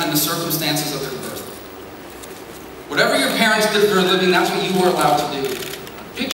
them in the circumstances of their birth. Whatever your parents did for a living, that's what you were allowed to do.